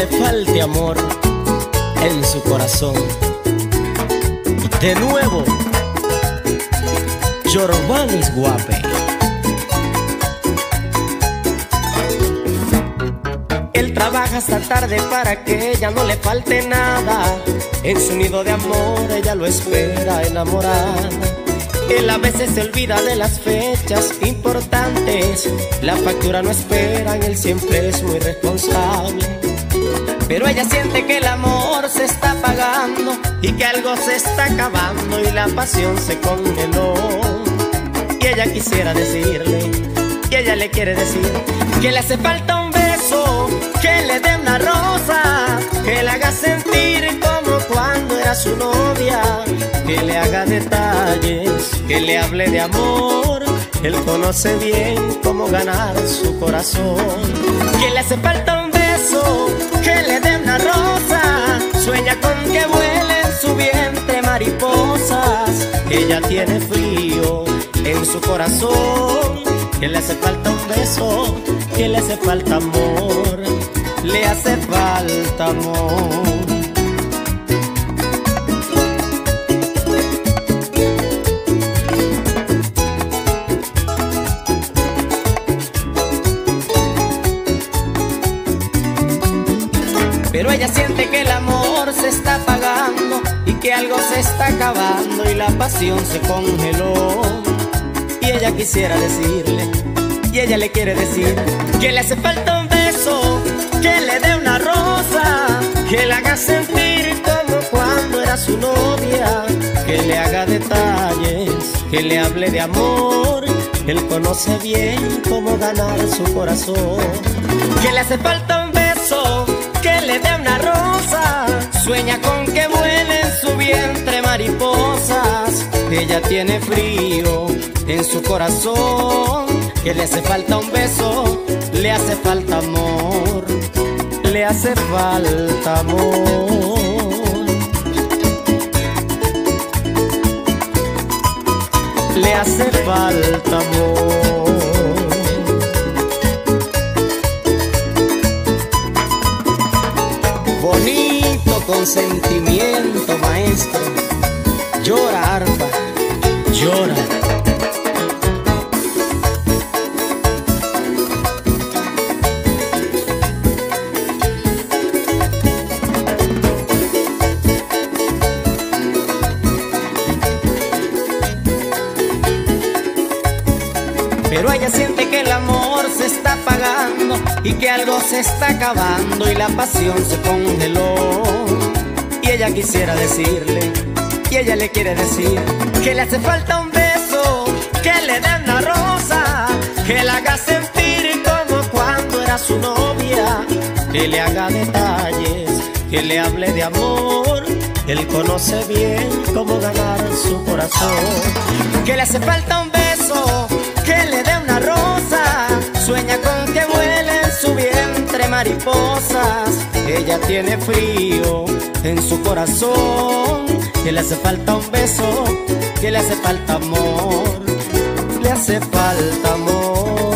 le falte amor en su corazón. De nuevo, Jorvanis Guape. Él trabaja hasta tarde para que ella no le falte nada. En su nido de amor ella lo espera enamorada. Él a veces se olvida de las fechas importantes. La factura no espera, él siempre es muy responsable. Pero ella siente que el amor se está apagando y que algo se está acabando y la pasión se congeló. Y ella quisiera decirle, y ella le quiere decir, que le hace falta un beso, que le dé una rosa, que le haga sentir como cuando era su novia, que le haga detalles, que le hable de amor. Él conoce bien cómo ganar su corazón, que le hace falta un beso, que le dé una rosa, sueña con que vuelen su vientre mariposas, ella tiene frío en su corazón, que le hace falta un beso, que le hace falta amor, le hace falta amor. Pero ella siente que el amor se está apagando y que algo se está acabando y la pasión se congeló. Y ella quisiera decirle, y ella le quiere decir, que le hace falta un beso, que le dé una rosa, que le haga sentir como cuando era su novia, que le haga detalles, que le hable de amor. Él conoce bien cómo ganar su corazón, que le hace falta le dé una rosa. Sueña con que vuelen su vientre mariposas. Ella tiene frío en su corazón. Que le hace falta un beso, le hace falta amor. Le hace falta amor. Le hace falta amor. Bonito consentimiento, maestro. Llora, arpa, llora. Pero ella siente que el amor se está apagando y que algo se está acabando y la pasión se congeló. Y ella quisiera decirle, y ella le quiere decir, que le hace falta un beso, que le dé una rosa, que la haga sentir como cuando era su novia, que le haga detalles, que le hable de amor. Él conoce bien cómo ganar su corazón. Que le hace falta un beso, mariposas. Ella tiene frío en su corazón. Que le hace falta un beso, que le hace falta amor. Le hace falta amor.